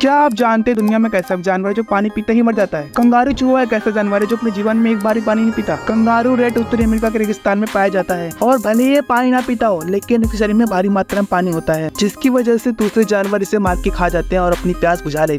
क्या आप जानते हैं दुनिया में कैसा जानवर है जो पानी पीते ही मर जाता है? कंगारू चूहा एक ऐसा जानवर है जो अपने जीवन में एक बार पानी नहीं पीता। कंगारू रेड उत्तरी अमेरिका के रेगिस्तान में पाया जाता है। और भले ही पानी ना पीता हो, लेकिन शरीर में भारी मात्रा में पानी होता है, जिसकी वजह से दूसरे जानवर इसे मार के खा जाते हैं और अपनी प्यास बुझा लेते